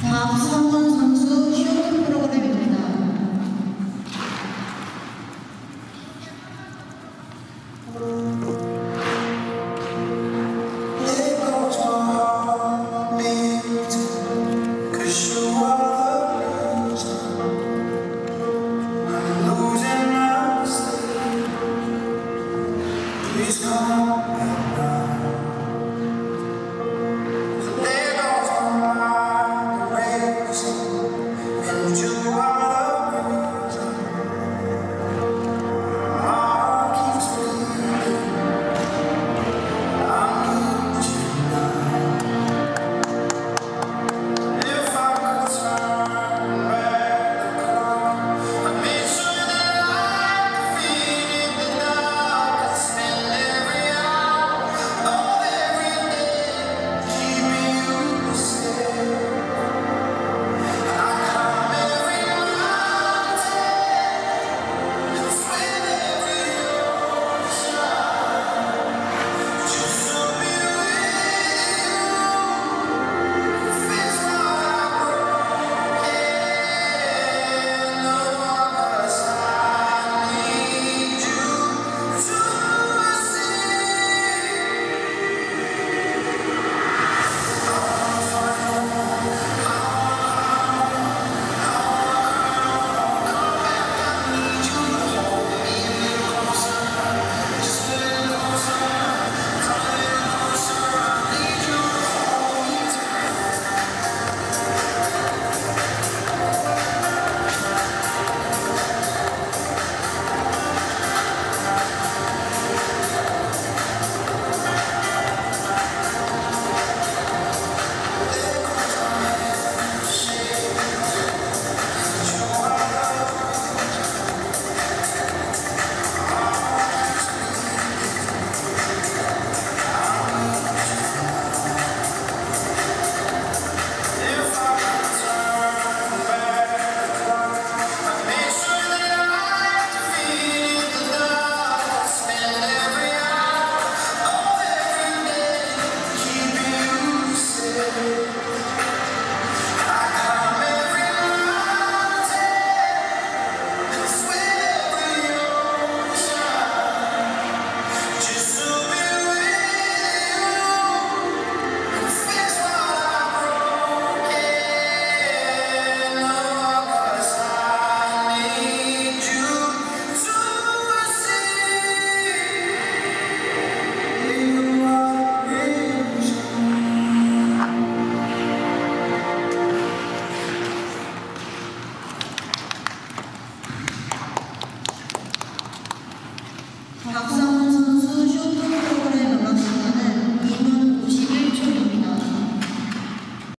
다음 서원 선수 슈팅 프로그램입니다.